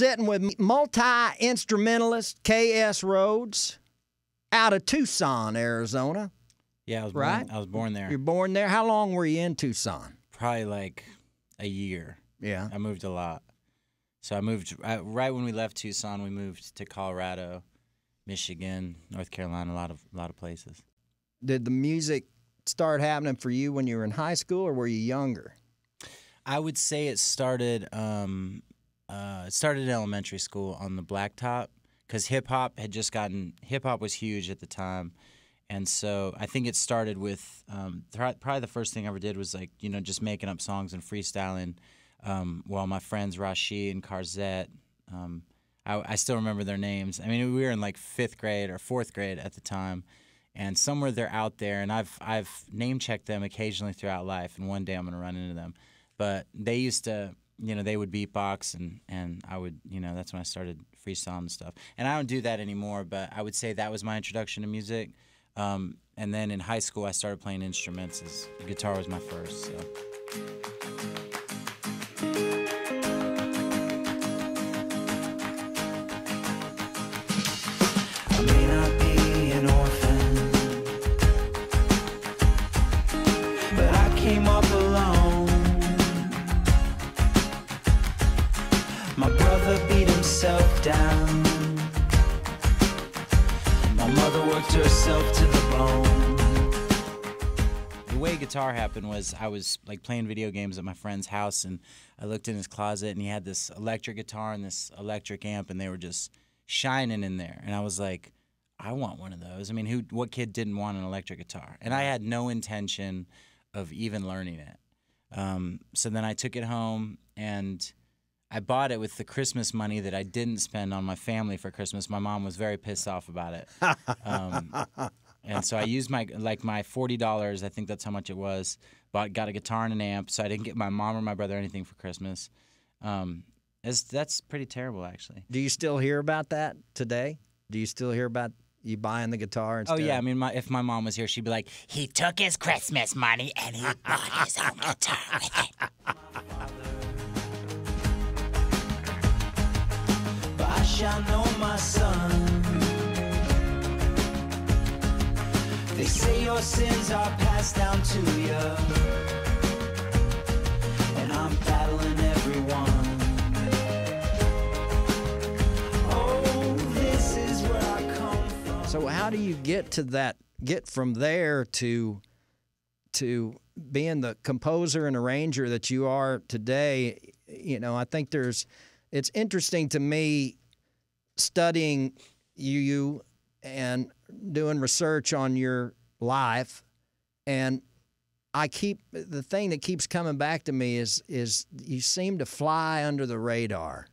sitting with multi instrumentalist K.S. Rhoads out of Tucson, Arizona. Yeah, I was Right? born, I was born there. You're born there. How long were you in Tucson? Probably like a year. Yeah. I moved a lot. So I moved I, right when we left Tucson. We moved to Colorado, Michigan, North Carolina, a lot of a lot of places. Did the music start happening for you when you were in high school, or were you younger? I would say it started um, uh, it started in elementary school on the blacktop because hip hop had just gotten hip hop was huge at the time, and so I think it started with um, thro- probably the first thing I ever did was like you know just making up songs and freestyling. Um, while my friends Rashi and Carzette, um, I, I still remember their names. I mean, we were in like fifth grade or fourth grade at the time, and somewhere they're out there. And I've I've name checked them occasionally throughout life, and one day I'm gonna run into them. But they used to, you know, they would beatbox, and and I would, you know, that's when I started freestyling and stuff. And I don't do that anymore, but I would say that was my introduction to music. Um, and then in high school, I started playing instruments. As guitar was my first. So. Herself to the bone. the way guitar happened was I was like playing video games at my friend's house and I looked in his closet and he had this electric guitar and this electric amp and they were just shining in there and I was like I want one of those. I mean, who what kid didn't want an electric guitar? And I had no intention of even learning it. Um, so then I took it home and I bought it with the Christmas money that I didn't spend on my family for Christmas. My mom was very pissed off about it. Um, and so I used my like my forty dollars. I think that's how much it was. Bought got a guitar and an amp, so I didn't get my mom or my brother anything for Christmas. Um, it's, that's pretty terrible, actually. Do you still hear about that today? Do you still hear about you buying the guitar? Oh Instead yeah, I mean, my, if my mom was here, she'd be like, "He took his Christmas money and he bought his own guitar with it." Shall know my son. They say your sins are passed down to you. And I'm battling everyone. Oh. So how do you get to that? Get from there to to being the composer and arranger that you are today. You know, I think there's. It's interesting to me studying you and doing research on your life, and I keep the thing that keeps coming back to me is is you seem to fly under the radar.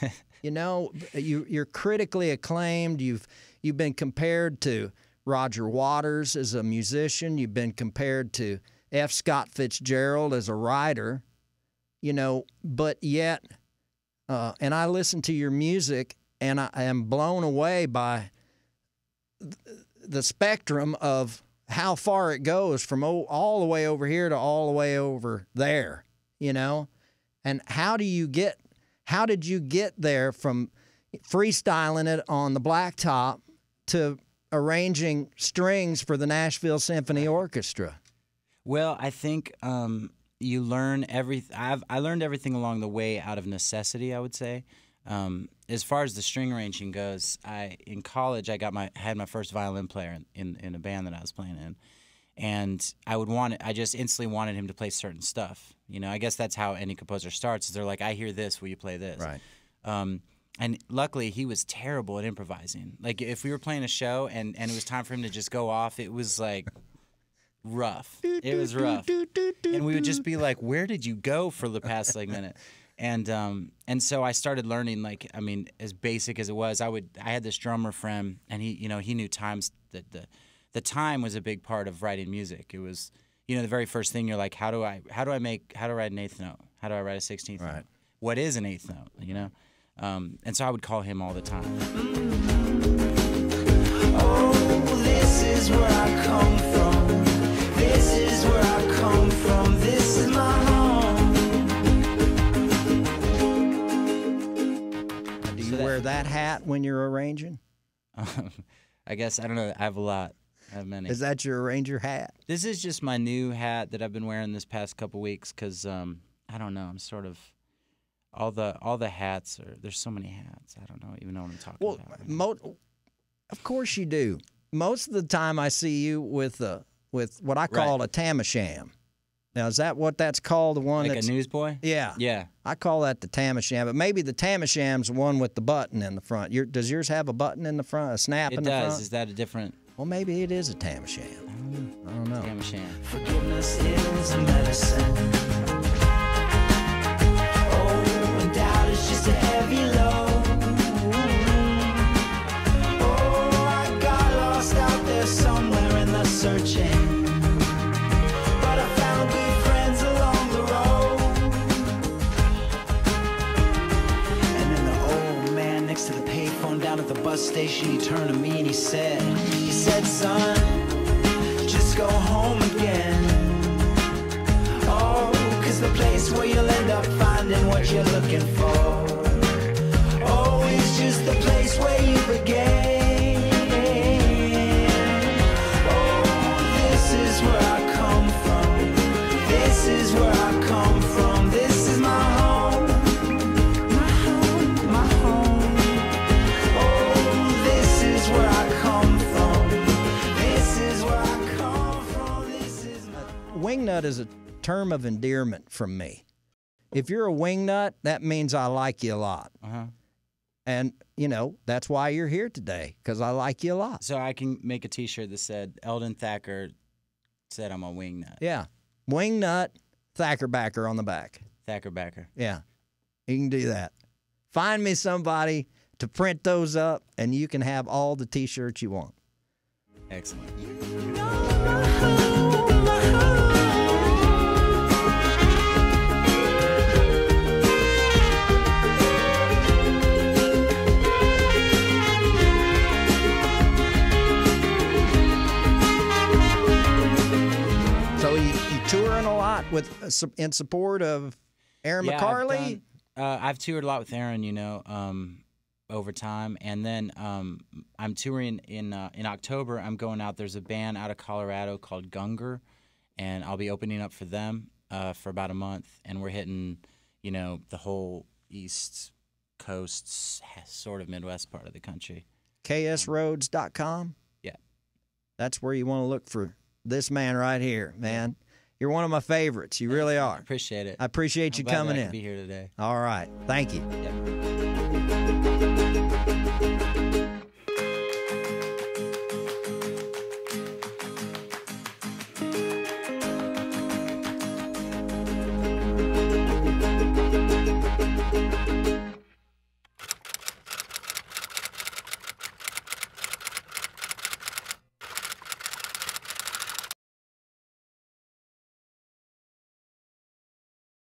you know, you you're critically acclaimed. You've you've been compared to Roger Waters as a musician. You've been compared to F. Scott Fitzgerald as a writer. You know, but yet, uh, and I listen to your music and I am blown away by the spectrum of how far it goes from all the way over here to all the way over there, you know? And how do you get how did you get there from freestyling it on the blacktop to arranging strings for the Nashville Symphony Orchestra? Well, I think um, you learn everything. I've I learned everything along the way out of necessity. I would say. Um, as far as the string arranging goes, I in college I got my had my first violin player in, in, in a band that I was playing in, and I would want it. I just instantly wanted him to play certain stuff. You know, I guess that's how any composer starts. Is they're like, I hear this, will you play this? Right. Um, and luckily, he was terrible at improvising. Like if we were playing a show and and it was time for him to just go off, it was like rough. It was rough. And we would just be like, "Where did you go for the past like minute?" And um and so I started learning like I mean as basic as it was, I would I had this drummer friend and he you know he knew times that the the time was a big part of writing music. It was you know the very first thing you're like, how do I how do I make how do I write an eighth note? How do I write a sixteenth Right. note? What is an eighth note? You know. Um, and so I would call him all the time. Oh, that hat when you're arranging? I guess I don't know. I have a lot. I have many. Is that your arranger hat? This is just my new hat that I've been wearing this past couple weeks because um, I don't know. I'm sort of all the all the hats are. There's so many hats. I don't know even know what I'm talking Well, about. right mo- of course you do. Most of the time, I see you with a with what I call a tamasham. Now, is that what that's called? The one like that's a newsboy. yeah, Yeah. I call that the tamasham. But maybe the tamasham's the one with the button in the front. Your, does yours have a button in the front, a snap It in the does. front? Is that a different Well, maybe it is a tamasham. Oh, I don't know. Tam Sham? Forgiveness is a medicine. Oh, and doubt is just a heavy payphone down at the bus station, he turned to me and he said, he said, son, just go home again. Oh, cause the place where you'll end up finding what you're looking for. Oh, it's just the place where you Wingnut is a term of endearment from me. If you're a wingnut, that means I like you a lot. Uh-huh. And, you know, that's why you're here today, because I like you a lot. So I can make a T-shirt that said Eldon Thacker said I'm a wingnut. Yeah. Wingnut, Thackerbacker on the back. Thackerbacker. Yeah. You can do that. Find me somebody to print those up, and you can have all the t shirts you want. Excellent. Lot with uh, in support of Erin Yeah, I've McCarley. done- uh, I've toured a lot with Erin, you know, um, over time, and then um, I'm touring in uh, in October. I'm going out. There's a band out of Colorado called Gungor, and I'll be opening up for them uh, for about a month, and we're hitting, you know, the whole East Coast, sort of Midwest part of the country. KSRhoads.com. Yeah. That's where you want to look for this man right here, man. You're one of my favorites. You really are. Appreciate it. I appreciate I'm you coming in. Be here today. All right. Thank you. Yeah.